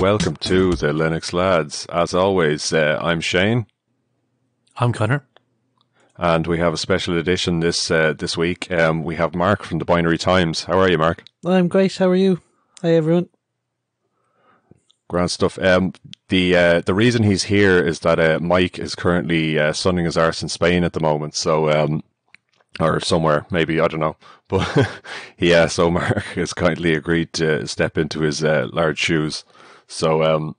welcome to the Linux Lads. As always, uh, I'm Shane. I'm Connor. And we have a special edition this uh, this week. Um, we have Mark from the Binary Times. How are you, Mark? I'm great. How are you? Hi, everyone. Grand stuff. Um, the uh, the reason he's here is that uh, Mike is currently uh, sunning his arse in Spain at the moment. So um, or somewhere, maybe I don't know. But yeah, so Mark has kindly agreed to step into his uh, large shoes. So um,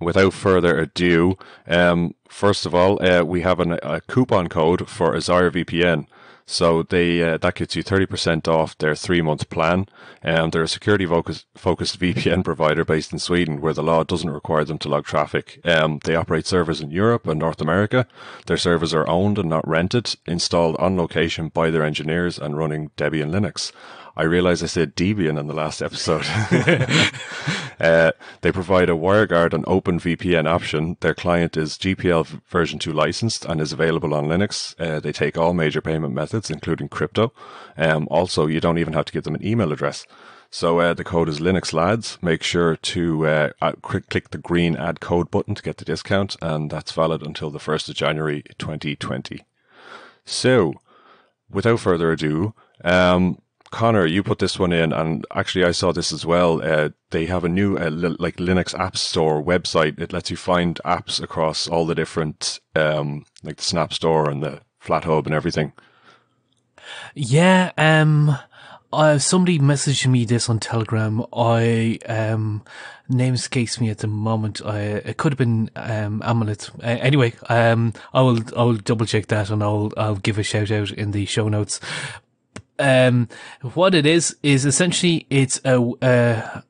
without further ado, um, first of all, uh, we have an, a coupon code for Azire VPN. So they uh, that gets you 30% off their three month plan. Um, they're a security focused, focused VPN provider based in Sweden where the law doesn't require them to log traffic. Um, they operate servers in Europe and North America. Their servers are owned and not rented, installed on location by their engineers and running Debian Linux. I realize I said Debian in the last episode. uh, they provide a WireGuard and OpenVPN option. Their client is GPL version 2 licensed and is available on Linux. Uh, they take all major payment methods, including crypto. Um, also, you don't even have to give them an email address. So uh, the code is Linux Lads. Make sure to uh, click the green Add Code button to get the discount, and that's valid until the 1st of January 2020. So, without further ado, um, Connor, you put this one in, and actually I saw this as well. Uh, they have a new uh, li- like Linux App Store website. It lets you find apps across all the different, um, like the Snap Store and the FlatHub and everything. Yeah, um, uh, somebody messaged me this on Telegram. I um, name escapes me at the moment. I it could have been um, Amulet. Uh, anyway, um, I will I will double check that and I'll I'll give a shout out in the show notes um, what it is is essentially it's a, a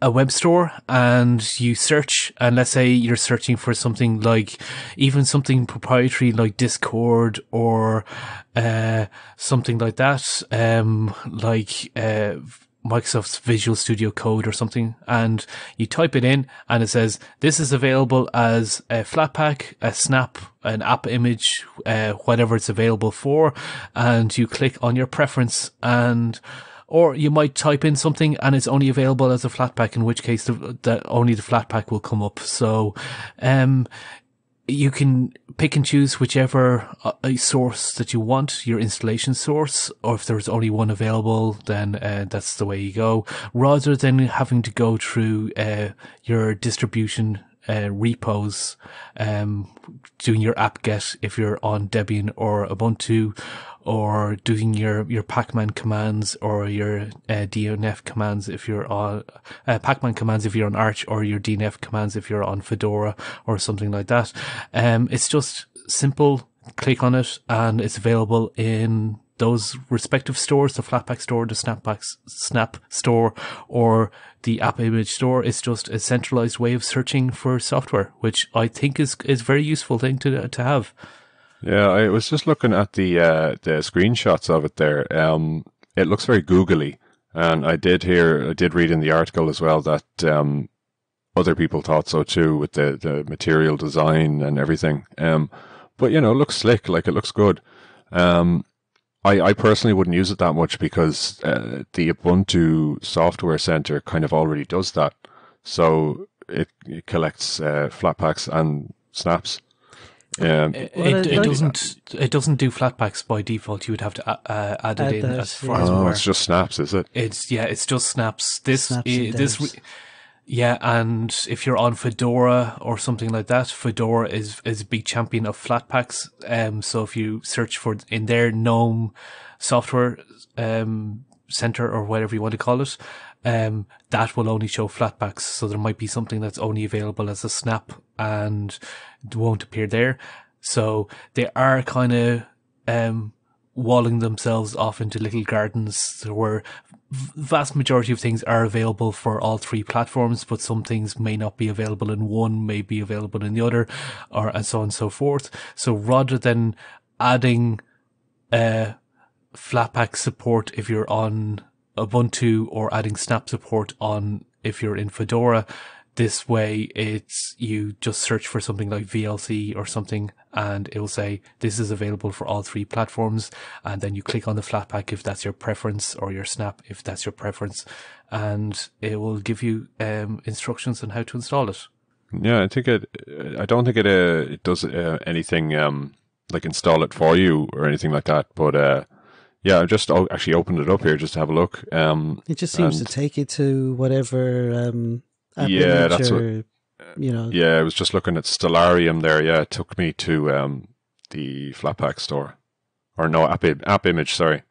a web store and you search and let's say you're searching for something like even something proprietary like discord or uh, something like that um, like uh, Microsoft's Visual Studio Code or something, and you type it in, and it says this is available as a Flatpak, a Snap, an app image, uh, whatever it's available for, and you click on your preference and. Or you might type in something and it's only available as a Flatpak, in which case the, the only the Flatpak will come up. So, um, you can pick and choose whichever uh, source that you want, your installation source, or if there's only one available, then uh, that's the way you go, rather than having to go through uh, your distribution uh, repos, um, doing your apt-get if you're on Debian or Ubuntu, or doing your, your pacman commands or your uh, DNF commands if you're on uh, pacman commands if you're on Arch or your DNF commands if you're on Fedora or something like that. Um, it's just simple. Click on it and it's available in those respective stores, the Flatpak store, the Snapback Snap store, or the App Image store. It's just a centralized way of searching for software, which I think is is very useful thing to to have. Yeah, I was just looking at the uh, the screenshots of it there. Um, it looks very googly, and I did hear, I did read in the article as well that um, other people thought so too with the the material design and everything. Um, but you know, it looks slick, like it looks good. Um, I, I personally wouldn't use it that much because uh, the Ubuntu Software Center kind of already does that. So it, it collects uh, Flatpaks and snaps. Um, it, it, it, doesn't. It doesn't do Flatpaks by default. You would have to uh, add it add in those, as far yeah. as. Oh, it's just snaps, is it? It's yeah. It's just snaps. This snaps this. Yeah, and if you're on Fedora or something like that, Fedora is is a big champion of Flatpaks. Um, so if you search for in their GNOME software um center or whatever you want to call it, um, that will only show Flatpaks. So there might be something that's only available as a snap and won't appear there. So they are kind of, um, walling themselves off into little gardens where vast majority of things are available for all three platforms, but some things may not be available in one, may be available in the other, or and so on and so forth. So rather than adding, uh, Flatpak support if you're on Ubuntu or adding Snap support on if you're in Fedora, this way, it's you just search for something like VLC or something, and it will say this is available for all three platforms. And then you click on the Flatpak if that's your preference, or your Snap if that's your preference, and it will give you um, instructions on how to install it. Yeah, I think it. I don't think it. Uh, it does uh, anything um, like install it for you or anything like that. But uh, yeah, I just actually opened it up here just to have a look. Um, It just seems to take you to whatever um, app Yeah, image that's what- you know. yeah, I was just looking at Stellarium there. Yeah, it took me to um, the Flatpak store, or no app app image. Sorry.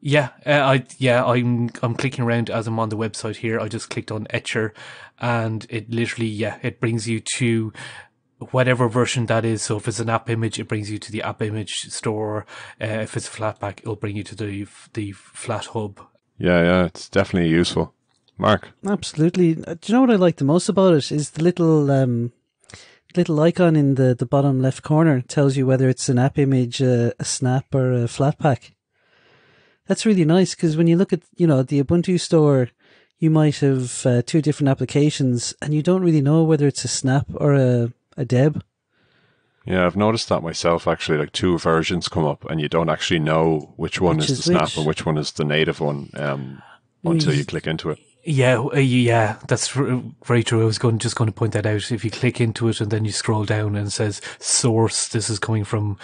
Yeah, uh, I yeah I'm I'm clicking around as I'm on the website here. I just clicked on Etcher, and it literally yeah it brings you to whatever version that is. So if it's an app image, it brings you to the app image store. Uh, if it's a flatpak, it'll bring you to the the flat hub. Yeah, yeah, it's definitely useful. Mark. Absolutely. Uh, Do you know what I like the most about it is the little um, little icon in the, the bottom left corner tells you whether it's an app image, uh, a snap, or a flatpak. That's really nice because when you look at you know the Ubuntu store, you might have uh, two different applications and you don't really know whether it's a snap or a a deb. Yeah, I've noticed that myself. Actually, like two versions come up, and you don't actually know which one Which is, is the snap which. and which one is the native one um, until you click into it. Yeah, uh, yeah, that's very true. I was going just going to point that out. If you click into it and then you scroll down and it says source, this is coming from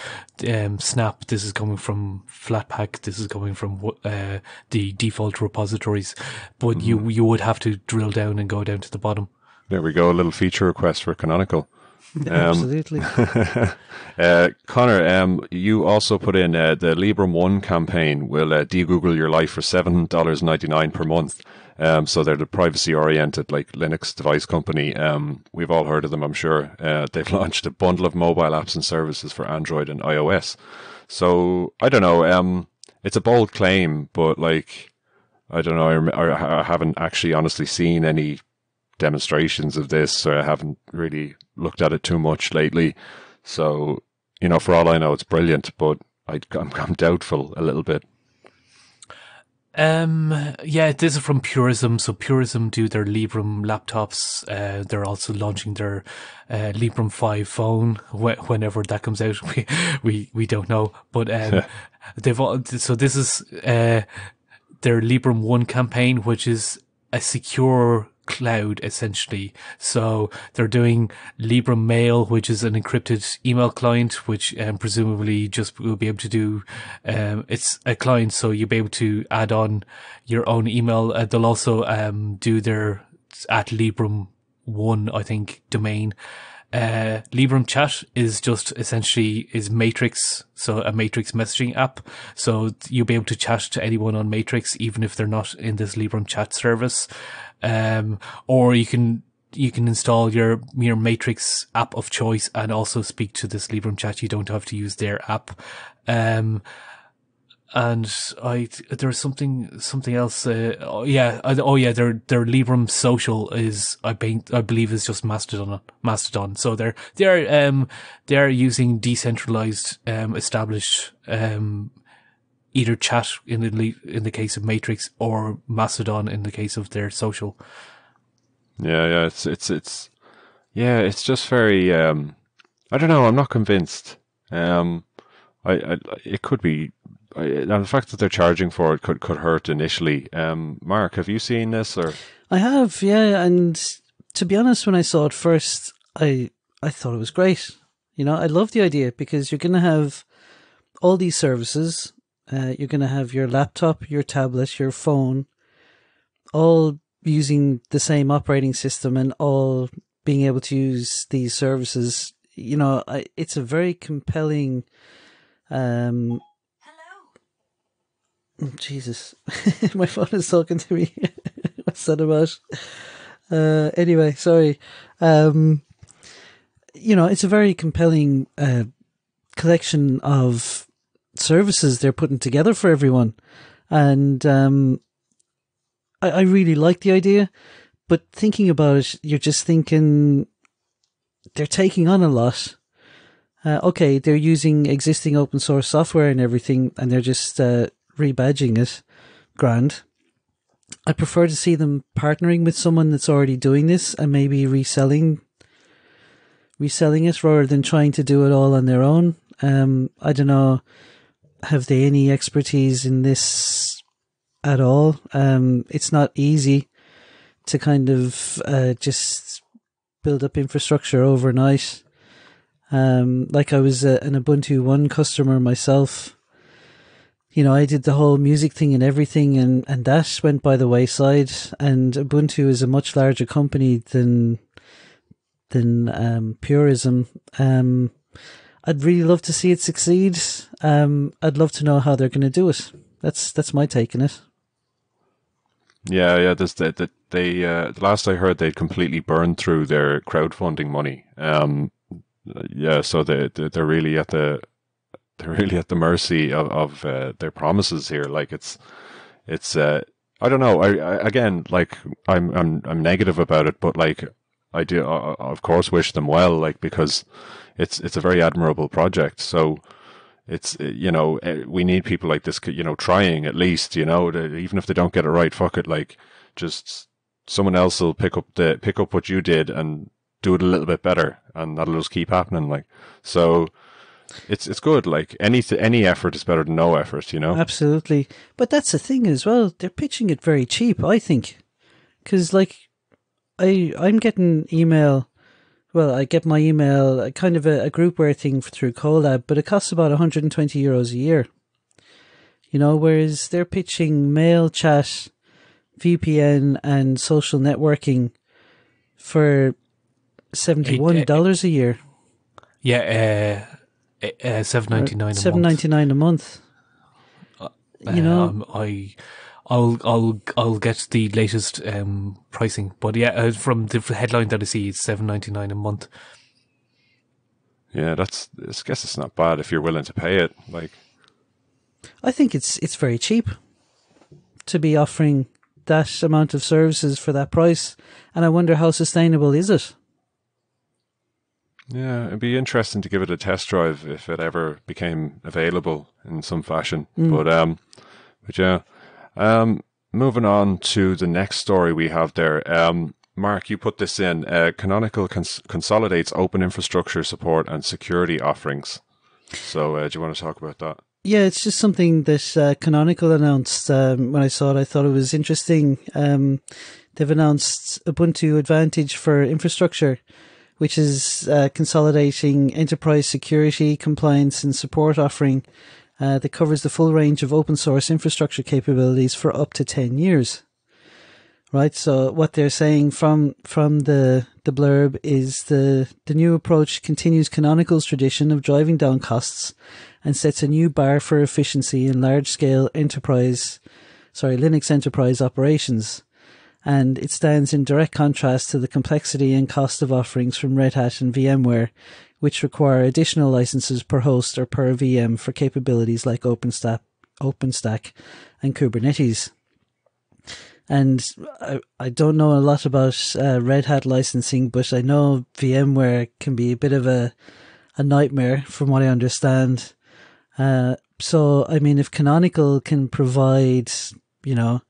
um, Snap, this is coming from Flatpak, this is coming from uh, the default repositories. But you you would have to drill down and go down to the bottom. There we go. A little feature request for Canonical. Um, Absolutely. uh, Connor, um, you also put in uh, the Librem One campaign will uh, de-Google your life for seven dollars ninety nine per month. Um, so they're the privacy-oriented, like Linux device company. Um, we've all heard of them, I'm sure. Uh, they've launched a bundle of mobile apps and services for Android and iOS. So I don't know. Um, it's a bold claim, but like I don't know. I, I haven't actually honestly seen any demonstrations of this, so I haven't really looked at it too much lately. So, you know, for all I know, it's brilliant, but I, I'm, I'm doubtful a little bit. Um, yeah, this is from Purism. So Purism do their Librem laptops. Uh, they're also launching their uh, Librem Five phone wh- whenever that comes out. We we we don't know, but um, they've all, so this is uh their Librem One campaign, which is a secure cloud essentially. So they're doing Librem Mail, which is an encrypted email client, which um, presumably just will be able to do. Um, it's a client, so you'll be able to add on your own email. Uh, they'll also um, do their at Librem One, I think, domain. Uh, Librem Chat is just essentially is Matrix, so a Matrix messaging app. So you'll be able to chat to anyone on Matrix, even if they're not in this Librem Chat service. Um, or you can you can install your your Matrix app of choice and also speak to this Librem Chat. You don't have to use their app. Um, and I there's something something else. Uh, oh yeah, I, oh yeah, their their Librem social is I think I believe is just Mastodon. Mastodon. So they're they're um they're using decentralized um established um either chat in the in the case of Matrix or Mastodon in the case of their social. Yeah, yeah, it's, it's, it's, yeah, it's just very, um, I don't know, I'm not convinced. Um, I, I it could be, And the fact that they're charging for it could, could hurt initially. Um, Mark, have you seen this or? I have, yeah, and to be honest, when I saw it first, I I thought it was great. You know, I love the idea because you're going to have all these services. Uh, you're going to have your laptop, your tablet, your phone, all using the same operating system and all being able to use these services. You know, I, it's a very compelling. Um, Jesus, my phone is talking to me. What's that about? Uh, anyway, sorry. Um, you know, it's a very compelling uh, collection of services they're putting together for everyone, and um, I, I really like the idea. But thinking about it, you're just thinking they're taking on a lot. Uh, okay, they're using existing open source software and everything, and they're just uh, rebadging it. Grand. I prefer to see them partnering with someone that's already doing this and maybe reselling reselling it rather than trying to do it all on their own. Um, I don't know. Have they any expertise in this at all? Um, it's not easy to kind of uh, just build up infrastructure overnight. Um, like I was a, an Ubuntu One customer myself. You know, I did the whole music thing and everything, and, and that went by the wayside. And Ubuntu is a much larger company than than um, Purism. Um, I'd really love to see it succeed. Um, I'd love to know how they're going to do it. That's that's my take on it. Yeah, yeah. This that the, they uh, the last I heard they'd completely burned through their crowdfunding money. Um, yeah, so they they're really at the they're really at the mercy of of uh, their promises here. Like it's it's uh, I don't know. I, I again like I'm I'm I'm negative about it, but like I do uh, of course wish them well. Like because it's it's a very admirable project. So it's you know eh, we need people like this you know trying at least you know even if they don't get it right fuck it like just someone else will pick up the pick up what you did and do it a little bit better and that'll just keep happening like so it's it's good. Like any any effort is better than no effort you know? Absolutely. But that's the thing as well. They're pitching it very cheap i think. Because like i i'm getting email well, I get my email, kind of a, a groupware thing through Kolab, but it costs about 120 euros a year. You know, whereas they're pitching mail, chat, VPN, and social networking for seventy-one dollars a year. Yeah, uh, uh, seven ninety nine. Seven ninety nine a month. Uh, you know, um, I I'll I'll I'll get the latest um, pricing, but yeah, uh, from the headline that I see, it's seven ninety nine a month. Yeah, that's. I guess it's not bad if you're willing to pay it. Like, I think it's it's very cheap to be offering that amount of services for that price, and I wonder how sustainable is it. Yeah, it'd be interesting to give it a test drive if it ever became available in some fashion. Mm. But um, but yeah, um, moving on to the next story we have there. Um, Mark, you put this in. Uh, Canonical cons- consolidates open infrastructure support and security offerings. So, uh, do you want to talk about that? Yeah, it's just something that uh, Canonical announced. Um, when I saw it, I thought it was interesting. Um, they've announced Ubuntu Advantage for infrastructure, which is uh, consolidating enterprise security, compliance, and support offering uh, that covers the full range of open source infrastructure capabilities for up to 10 years. Right. So what they're saying from, from the, the blurb is the, the new approach continues Canonical's tradition of driving down costs and sets a new bar for efficiency in large scale enterprise, sorry, Linux enterprise operations. And it stands in direct contrast to the complexity and cost of offerings from Red Hat and VMware, which require additional licenses per host or per VM for capabilities like OpenStack, OpenStack and Kubernetes. And I, I don't know a lot about uh, Red Hat licensing, but I know VMware can be a bit of a, a nightmare from what I understand. Uh, so, I mean, if Canonical can provide, you know,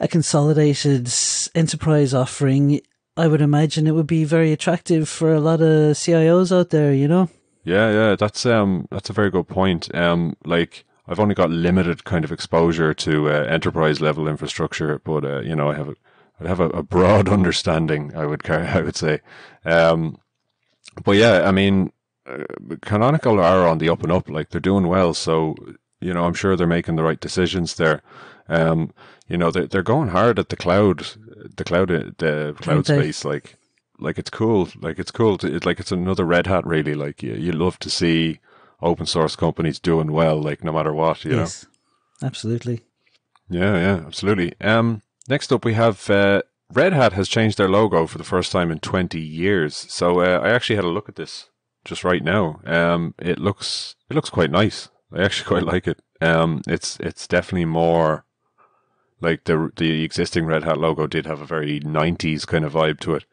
a consolidated enterprise offering, I would imagine it would be very attractive for a lot of CIOs out there, you know? Yeah, yeah, that's um that's a very good point. Um like I've only got limited kind of exposure to uh, enterprise level infrastructure, but uh, you know, I have a, I'd have a, a, broad understanding, I would I would say. Um but yeah, I mean uh, Canonical are on the up and up, like they're doing well, so you know, I'm sure they're making the right decisions there. Um, you know, they're they're going hard at the cloud, the cloud, the cloud space. Like, like it's cool. Like it's cool. To, it, like it's another Red Hat. Really, like you, you love to see open source companies doing well. Like no matter what, you yes, know. Absolutely. Yeah, yeah, absolutely. Um, next up we have uh, Red Hat has changed their logo for the first time in 20 years. So uh, I actually had a look at this just right now. Um, it looks it looks quite nice. I actually quite like it. Um, it's it's definitely more like the the existing Red Hat logo did have a very '90s kind of vibe to it.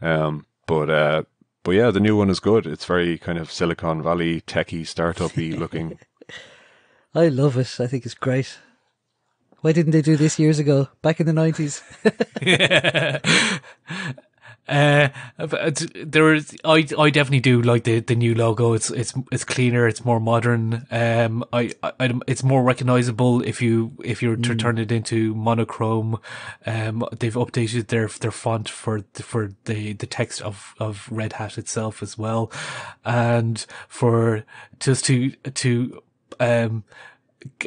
Um, but uh, but yeah, the new one is good. It's very kind of Silicon Valley techie startupy looking. I love it. I think it's great. Why didn't they do this years ago, back in the nineties? Uh, there is, I, I definitely do like the, the new logo. It's, it's, it's cleaner. It's more modern. Um, I, I, it's more recognizable if you, if you're to turn it into monochrome. Um, they've updated their, their font for, for the, the text of, of Red Hat itself as well. And for, just to, to, um,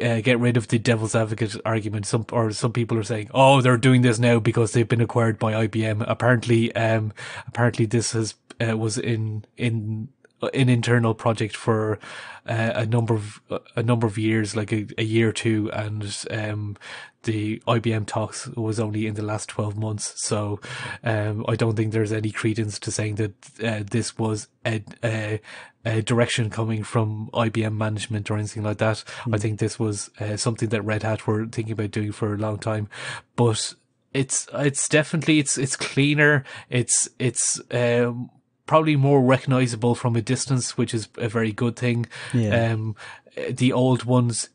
uh, get rid of the devil's advocate argument. Some or some people are saying, "Oh, they're doing this now because they've been acquired by IBM." Apparently, um, apparently this has uh, was in in an internal project for uh, a number of a number of years, like a, a year or two, and um, the IBM talks was only in the last twelve months. So um, I don't think there's any credence to saying that uh, this was a, a, a direction coming from IBM management or anything like that. I think this was uh, something that Red Hat were thinking about doing for a long time, but it's it's definitely it's it's cleaner. It's it's um, probably more recognizable from a distance, which is a very good thing. Yeah. Um, the old ones.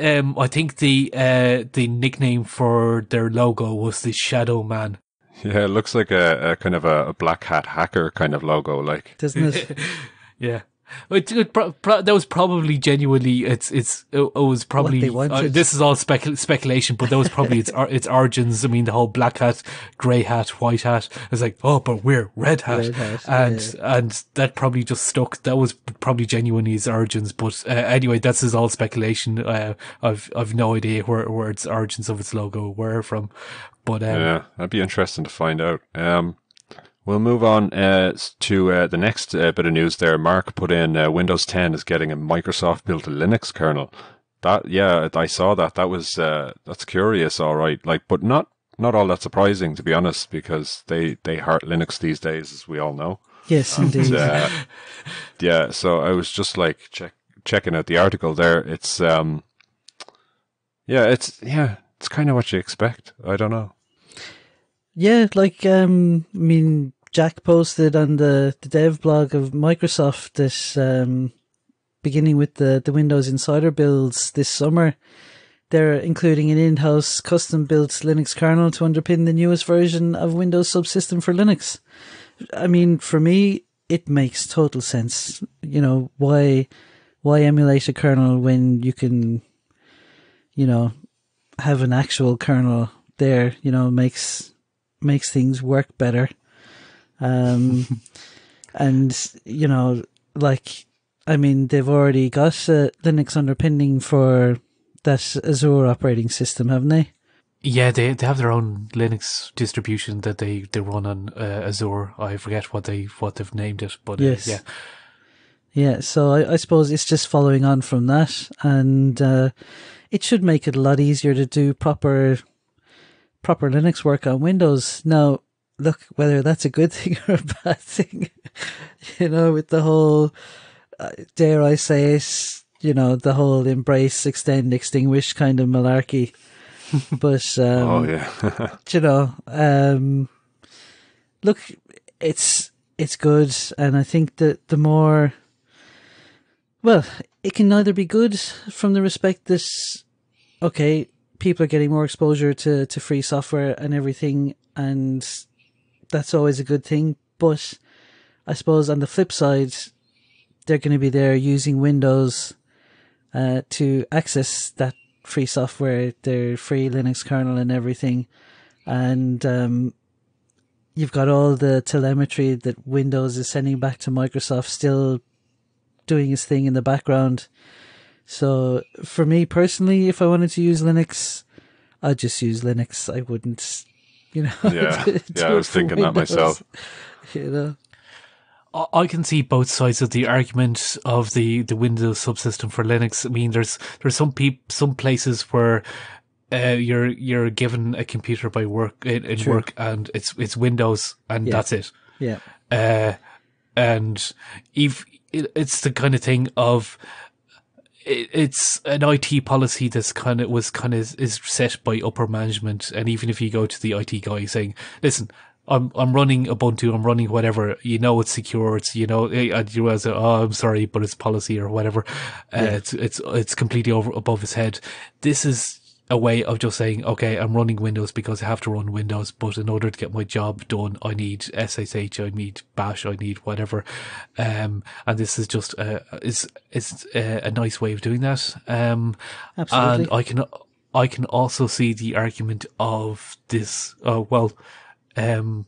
Um, I think the uh, the nickname for their logo was the Shadow Man. Yeah, it looks like a, a kind of a, a black hat hacker kind of logo. Like, Doesn't it? Yeah. It, it, pro- pro- that was probably genuinely it's it's it, it was probably they uh, this is all spec- speculation but that was probably its its origins. I mean the whole black hat grey hat white hat. It's like oh but we're red hat, Red hat, and and that probably just stuck. That was probably genuinely its origins. But uh, anyway that's is all speculation. Uh, I've I've no idea where where its origins of its logo were from. But um, yeah, that'd be interesting to find out. Um, we'll move on uh, to uh, the next uh, bit of news. There, Mark put in uh, Windows 10 is getting a Microsoft built Linux kernel. That yeah, I saw that. That was uh, that's curious, all right. Like, but not not all that surprising to be honest, because they they heart Linux these days, as we all know. yes, indeed. uh, yeah, so I was just like check, checking out the article there. It's um, yeah, it's yeah, it's kind of what you expect. I don't know. Yeah, like um, I mean, Jack posted on the, the dev blog of Microsoft that um, beginning with the the Windows Insider builds this summer, they're including an in-house custom built Linux kernel to underpin the newest version of Windows subsystem for Linux. I mean, for me, it makes total sense. You know why why emulate a kernel when you can, you know, have an actual kernel there. You know, makes makes things work better. Um, and you know, like, I mean, they've already got a Linux underpinning for that Azure operating system, haven't they? Yeah, they they have their own Linux distribution that they, they run on uh, Azure. I forget what they what they've named it, but uh, Yes. yeah, Yeah, so I, I suppose it's just following on from that, and uh, it should make it a lot easier to do proper proper Linux work on Windows. Now, look whether that's a good thing or a bad thing, you know, with the whole uh, dare I say it, you know, the whole embrace, extend, extinguish kind of malarkey. but um, oh yeah, you know, um, look, it's it's good, and I think that the more, well, it can either be good from the respect that, okay, people are getting more exposure to to free software and everything, and that's always a good thing. But I suppose on the flip side, they're going to be there using Windows uh, to access that free software, their free Linux kernel and everything. And um, you've got all the telemetry that Windows is sending back to Microsoft still doing its thing in the background. So for me personally, if I wanted to use Linux, I'd just use Linux. I wouldn't, you know. Yeah. do Yeah, I was for thinking that myself. You know. I- I can see both sides of the argument of the, the Windows subsystem for Linux. I mean, there's there's some peop- some places where uh, you're you're given a computer by work in, in work, and it's it's Windows, and Yeah. that's it. Yeah. uh, and if it, it's the kind of thing of it, it's an IT policy that's kind of was kind of is set by upper management, and even if you go to the IT guy saying, "Listen." I'm I'm running Ubuntu. I'm running whatever. You know it's secure. It's you know eh, and you as oh I'm sorry, but it's policy or whatever. Uh, It's it's it's completely over above his head. This is a way of just saying, okay, I'm running Windows because I have to run Windows, but in order to get my job done, I need SSH, I need Bash, I need whatever. Um, and this is just, uh, is, is a, a nice way of doing that. Um, Absolutely. and I can, I can also see the argument of this, oh, well, um,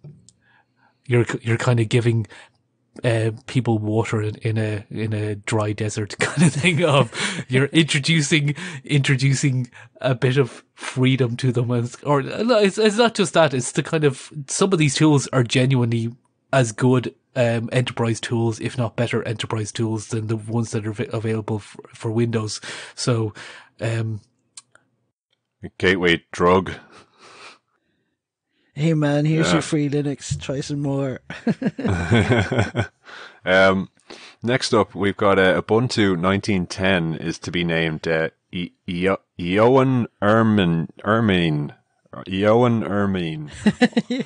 you're, you're kind of giving uh, people water in, in a in a dry desert kind of thing of you're introducing introducing a bit of freedom to them and or it's, it's not just that it's the kind of some of these tools are genuinely as good um, enterprise tools if not better enterprise tools than the ones that are av- available for, for Windows so um Gateway drug. Hey man, here's Yeah. your free Linux. Try some more. um, next up, we've got uh, Ubuntu 1910 is to be named uh, E- Eo- Eoan Ermin Ermine. Eoan Ermine.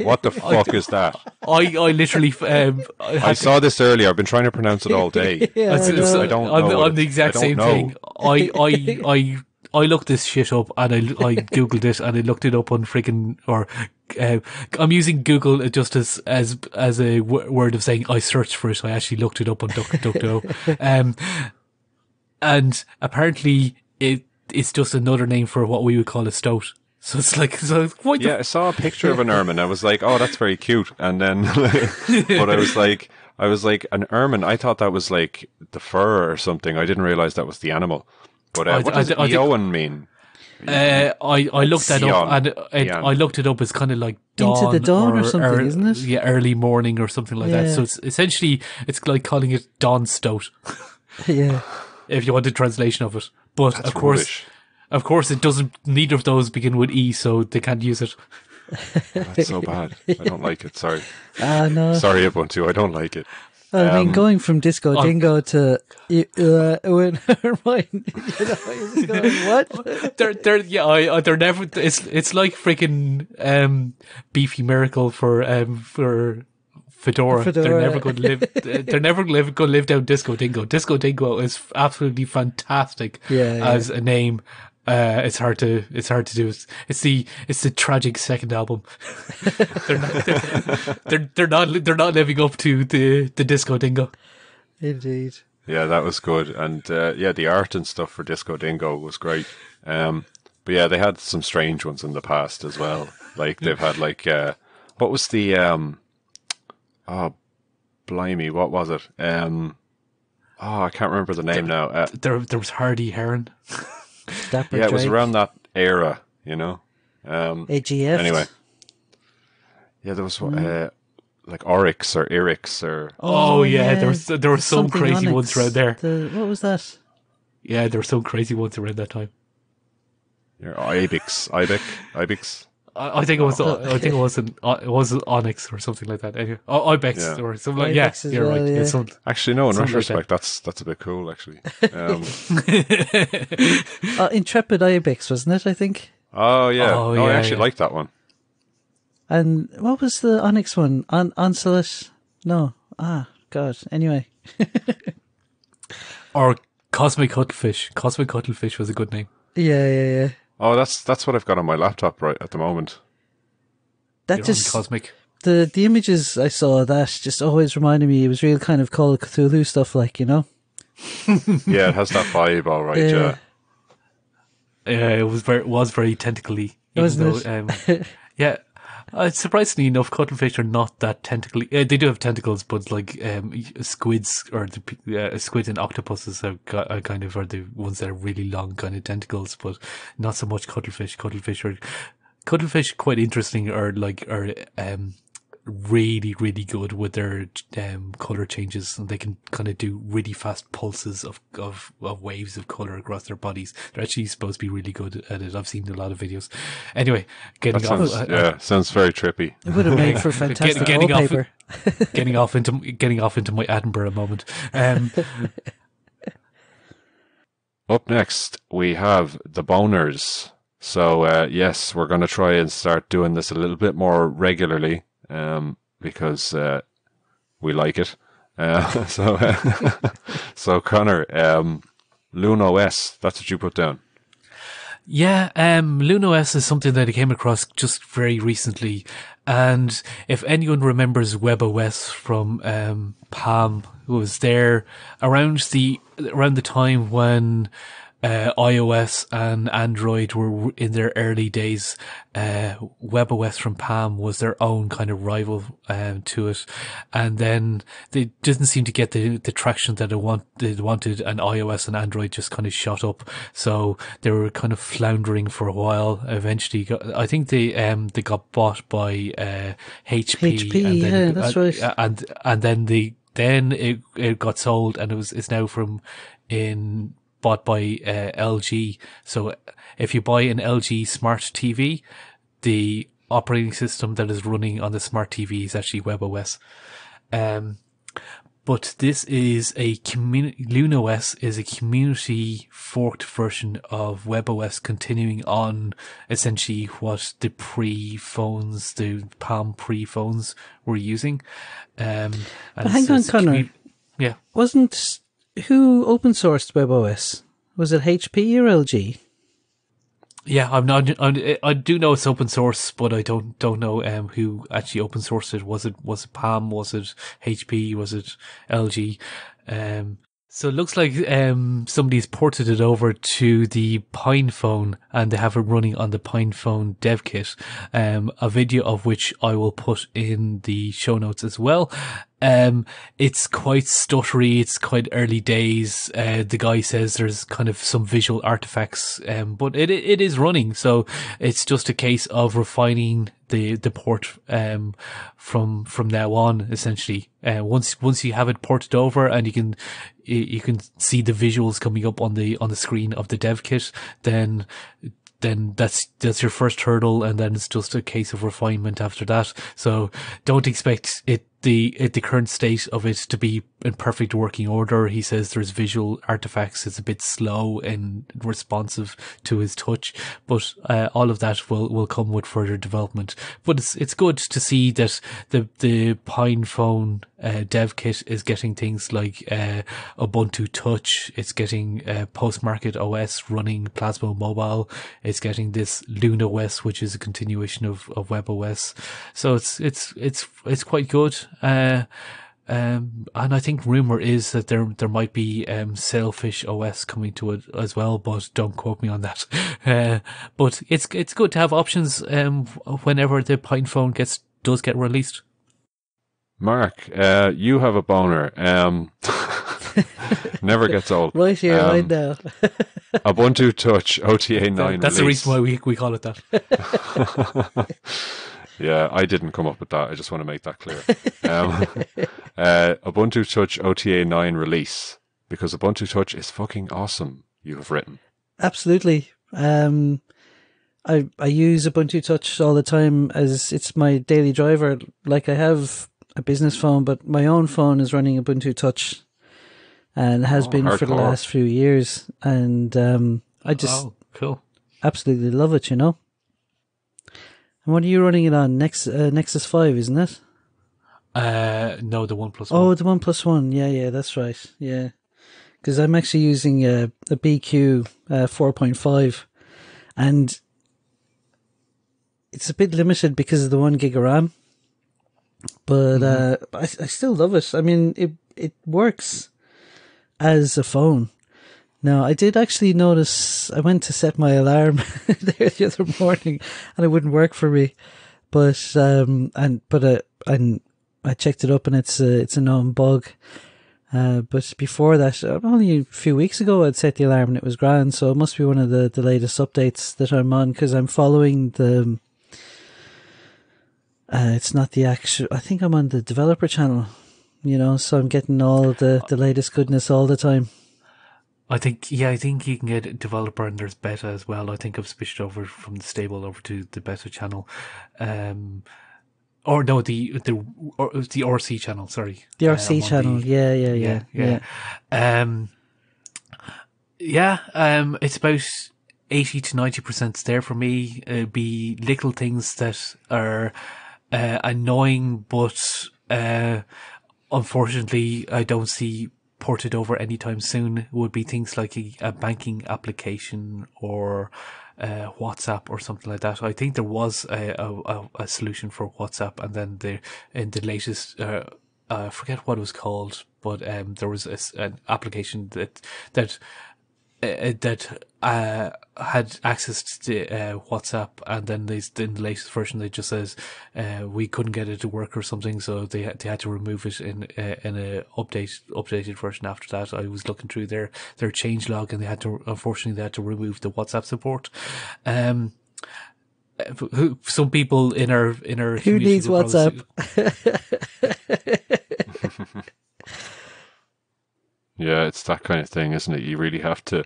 What the fuck is that? I I literally um I, I had to- saw this earlier. I've been trying to pronounce it all day. Yeah, It's- I know. I don't I'm, know I'm the exact same know. thing. I, I, I, I looked this shit up and I, I googled it and I looked it up on freaking or uh, I'm using Google just as as as a w- word of saying I searched for it. So I actually looked it up on DuckDuckGo, um, and apparently it it's just another name for what we would call a stoat. So it's like so what Yeah, I saw a picture of an ermine. I was like, "Oh, that's very cute." And then, but I was like, I was like, an ermine. I thought that was like the fur or something. I didn't realize that was the animal. But uh, I- what I- does I think- Eoan mean? Uh, I I looked that up and it, it, I looked it up as kind of like dawn Into the dawn or something, isn't it? Yeah, early morning or something like that. So it's essentially it's like calling it dawn stout yeah. if you want a translation of it. But That's of course, rubbish. of course, it doesn't. Neither of those begin with e, so they can't use it. That's so bad. I don't like it. Sorry, Ah, no. sorry, Ubuntu. I don't like it. I mean, Um, going from Disco I'm- Dingo to uh, when you know, going, what? They're they're yeah, I, they're never. It's it's like freaking um beefy miracle for um for. Fedora. They're never going to live. They're never going to live down Disco Dingo. Disco Dingo is absolutely fantastic Yeah, yeah. as a name. Uh, it's hard to it's hard to do. It's, it's the it's the tragic second album. they're, not, they're, they're they're not they're not living up to the the Disco Dingo. Indeed. Yeah, that was good, and uh, yeah, the art and stuff for Disco Dingo was great. Um, but yeah, they had some strange ones in the past as well. Like they've had like uh, what was the um, oh, blimey, what was it? Um, oh, I can't remember the name now. Uh, There there was Hardy Heron. Dapper yeah, it was around that era, you know. Um, AGF. anyway, yeah, there was uh, like Oryx or Irix or Oh, yeah, there was there were some Something crazy Onyx. ones around there. The, what was that? Yeah, there were some crazy ones around that time. or Ibex, Ibex, Ibex. I, I think it was I think it was an uh, it was Onyx or something like that. Anyway, oh, Ibex Yeah. or something like Ibex yeah. You're well, right. yeah. It's some, Actually, no. In Something like retrospect, that's that's a bit cool. Actually. Um, Uh, Intrepid Ibex, wasn't it? I think. oh yeah. Oh, Oh, I actually yeah. like that one. And what was the Onyx one? On Onsolus? No. Ah, God. Anyway. or Cosmic Cuttlefish. Cosmic Cuttlefish was a good name. Yeah, yeah, yeah. Oh, that's that's what I've got on my laptop right at the moment. That You're just Cosmic. the the images I saw of that just always reminded me. It was real kind of Call of Cthulhu stuff, like you know. Yeah, it has that vibe, all right. Yeah. Yeah, it was very it was very tentacly. even Wasn't though, Um, yeah. Uh, surprisingly enough, cuttlefish are not that tentacly. Uh, they do have tentacles, but like um, squids or the uh, squids and octopuses are, are kind of are the ones that are really long kind of tentacles, but not so much cuttlefish. Cuttlefish are cuttlefish quite interesting. Are like are um really really good with their um color changes, and they can kind of do really fast pulses of of of waves of color across their bodies. They're actually supposed to be really good at it. I've seen a lot of videos. Anyway, getting That off. sounds uh, yeah, sounds very trippy. It would have made for fantastic getting off- wallpaper. getting off into getting off into my Edinburgh moment. Um, Up next, we have the boners. So uh, yes, we're going to try and start doing this a little bit more regularly um, because uh, we like it. Uh, so, so Connor, um, Lune OS, that's what you put down. Yeah, um, LunaOS is something that I came across just very recently. And if anyone remembers WebOS from, um, Palm, who was there around the, around the time when, uh, iOS and Android were in their early days. Uh, WebOS from Palm was their own kind of rival um, to it, and then they didn't seem to get the, the traction that they, want, they wanted, and iOS and Android just kind of shot up. So they were kind of floundering for a while. Eventually, got, I think they um they got bought by uh, HP. HP, and then, yeah, that's uh, right. And and then the then it it got sold, and it was it's now from in bought by uh, LG. So if you buy an LG smart TV, the operating system that is running on the smart TV is actually WebOS. Um, but this is a community, LunaOS is a community forked version of WebOS continuing on essentially what the pre phones, the Palm pre phones were using. Um, hang on, Connor. yeah. Wasn't who open sourced WebOS? Was it HP or LG? Yeah, I'm not. I'm, I do know it's open source, but I don't don't know um who actually open sourced it. Was it was it Palm? Was it HP? Was it LG? Um, so it looks like um somebody's ported it over to the Pine phone, and they have it running on the Pine phone dev kit. Um, a video of which I will put in the show notes as well. Um, it's quite stuttery. It's quite early days. Uh, the guy says there's kind of some visual artifacts, um, but it, it is running. So it's just a case of refining the, the port, um, from, from now on, essentially. Uh, once, once you have it ported over and you can, you can see the visuals coming up on the, on the screen of the dev kit, then then that's that's your first hurdle, and then it's just a case of refinement after that. So don't expect it the the current state of it to be in perfect working order. He says there's visual artifacts. It's a bit slow and responsive to his touch, but uh, all of that will will come with further development. But it's it's good to see that the the Pine Phone uh, dev kit is getting things like uh, Ubuntu Touch. It's getting uh, Post Market OS running Plasma Mobile. It's getting this Luna OS, which is a continuation of, of WebOS. So it's it's it's it's quite good. Uh, um, and I think rumor is that there there might be um, Sailfish OS coming to it as well, but don't quote me on that. Uh, but it's it's good to have options um, whenever the Pine phone gets does get released. Mark, uh, you have a boner. Um, never gets old. Right here, Um, right now. Ubuntu Touch OTA 9 That's the reason why we we call it that. Yeah, I didn't come up with that. I just want to make that clear. Um, uh, Ubuntu Touch OTA 9 release because Ubuntu Touch is fucking awesome. You have written. Absolutely. Um, I I use Ubuntu Touch all the time as it's my daily driver. Like I have a business phone, but my own phone is running Ubuntu Touch, and has Oh, been for the last few years. And um, I just oh, cool. absolutely love it. You know. And what are you running it on? Nex uh, Nexus Five, isn't it? Uh, no, the one plus Oh, one. the One Plus One. Yeah, yeah, that's right. Yeah, because I'm actually using a, a BQ uh, 4.5, and it's a bit limited because of the one gig of RAM. But uh, I, I still love it. I mean, it it works as a phone. Now, I did actually notice. I went to set my alarm there the other morning, and it wouldn't work for me. But um, and but uh, and I checked it up, and it's a it's a known bug. Uh, but before that, only a few weeks ago, I'd set the alarm and it was grand. So it must be one of the, the latest updates that I'm on because I'm following the. Uh, it's not the actual. I think I'm on the developer channel, you know, so I'm getting all the, the latest goodness all the time. I think, yeah, I think you can get a developer and there's beta as well. I think I've switched over from the stable over to the beta channel. Um, or no, the, the, or, the RC channel, sorry. The Uh, RC I'm channel, the- yeah, yeah, yeah, yeah, yeah. Um, yeah, um, it's about 80 to 90% there for me. It'd be little things that are, uh, annoying, but, uh, unfortunately, I don't see ported over anytime soon would be things like a, a banking application or uh, WhatsApp or something like that. I think there was a, a, a solution for WhatsApp, and then the in the latest. Uh, I forget what it was called, but um, there was a, an application that that that uh, had access to uh, WhatsApp, and then they in the latest version they just says uh, we couldn't get it to work or something, so they had, they had to remove it in uh, in a update updated version. After that, I was looking through their their change log, and they had to unfortunately they had to remove the WhatsApp support. Um, who, some people in our in our who needs WhatsApp? Yeah, it's that kind of thing, isn't it? You really have to,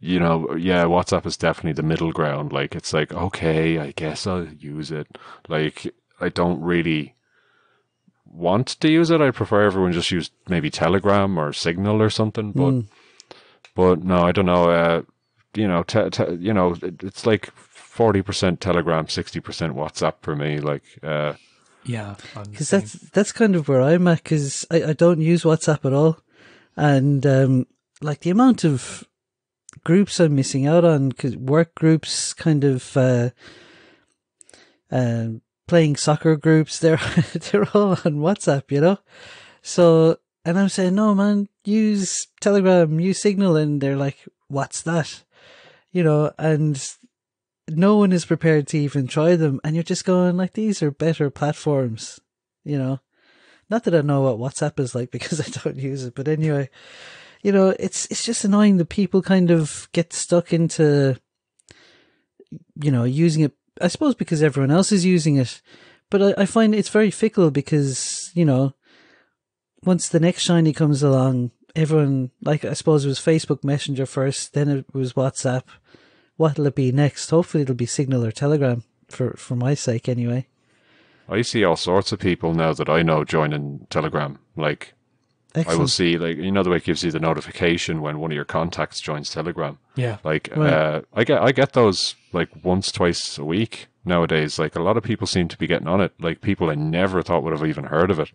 you know, yeah, WhatsApp is definitely the middle ground. Like, it's like, okay, I guess I'll use it. Like, I don't really want to use it. I prefer everyone just use maybe Telegram or Signal or something. But, mm. but no, I don't know. Uh, you know, te- te- you know, it, it's like forty percent Telegram, sixty percent WhatsApp for me. Like, uh, yeah, because that's that's kind of where I'm at. Because I, I don't use WhatsApp at all and um, like the amount of groups I'm missing out on because work groups, kind of uh, uh, playing soccer groups, they're they're all on WhatsApp, you know. So and I'm saying, no, man, use Telegram, use Signal, and they're like, what's that? You know, and no one is prepared to even try them, and you're just going like, these are better platforms, you know. Not that I know what WhatsApp is like because I don't use it, but anyway, you know, it's it's just annoying that people kind of get stuck into, you know, using it. I suppose because everyone else is using it, but I, I find it's very fickle because you know, once the next shiny comes along, everyone like I suppose it was Facebook Messenger first, then it was WhatsApp. What'll it be next? Hopefully, it'll be Signal or Telegram for for my sake, anyway. I see all sorts of people now that I know joining Telegram. Like, Excellent. I will see, like, you know, the way it gives you the notification when one of your contacts joins Telegram. Yeah. Like, right. uh, I get, I get those like once, twice a week nowadays. Like, a lot of people seem to be getting on it. Like, people I never thought would have even heard of it.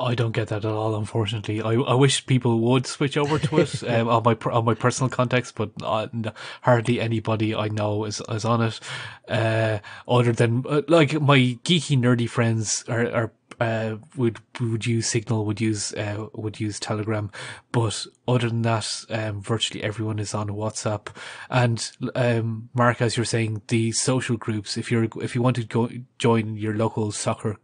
I don't get that at all, unfortunately. I, I wish people would switch over to it um, on my on my personal context, but uh, hardly anybody I know is is on it. Uh, other than uh, like my geeky nerdy friends are, are uh, would would use Signal, would use uh, would use Telegram, but other than that, um, virtually everyone is on WhatsApp. And um, Mark, as you're saying, the social groups. If you're if you want to go join your local soccer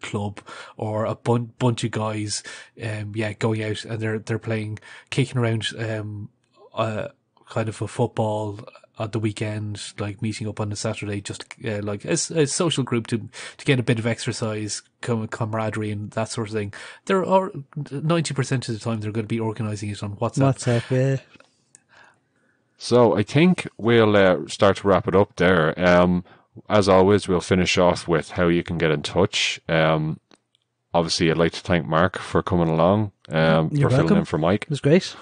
club or a bun- bunch of guys, um, yeah, going out and they're they're playing, kicking around, um, uh, kind of a football at the weekend, like meeting up on a Saturday, just uh, like a, a, social group to to get a bit of exercise, com- camaraderie, and that sort of thing. There are ninety percent of the time they're going to be organising it on WhatsApp. WhatsApp, yeah. So I think we'll uh, start to wrap it up there. Um, as always, we'll finish off with how you can get in touch. Um, obviously, I'd like to thank Mark for coming along, um, You're for welcome. filling in for Mike. It was great.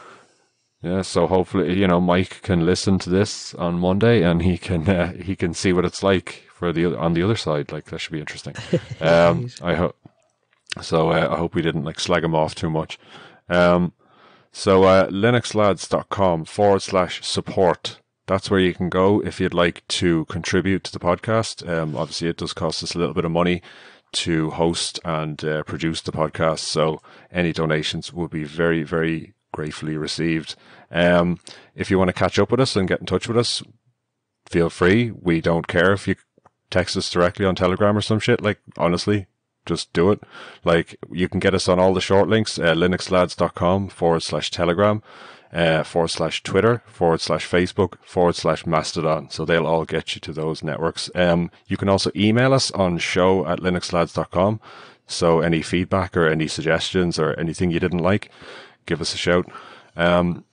Yeah, so hopefully, you know, Mike can listen to this on Monday and he can uh, he can see what it's like for the on the other side. Like that should be interesting. Um, I hope. So uh, I hope we didn't like slag him off too much. Um, so uh, linuxlads.com forward slash support that's where you can go if you'd like to contribute to the podcast. Um, obviously, it does cost us a little bit of money to host and uh, produce the podcast, so any donations will be very, very gratefully received. Um, if you want to catch up with us and get in touch with us, feel free. We don't care if you text us directly on Telegram or some shit. Like, honestly, just do it. Like, you can get us on all the short links, uh, linuxlads.com forward slash telegram uh, forward slash Twitter, forward slash Facebook, forward slash Mastodon. So they'll all get you to those networks. Um, you can also email us on show at linuxlads.com. So any feedback or any suggestions or anything you didn't like, give us a shout. Um,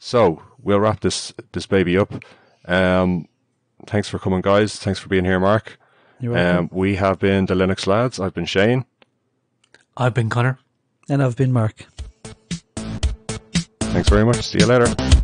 so we'll wrap this, this baby up. Um, thanks for coming, guys. Thanks for being here, Mark. You're. Um, we have been the Linux Lads. I've been Shane. I've been Connor. And I've been Mark. Thanks very much. See you later.